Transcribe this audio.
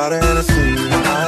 parece. Ah.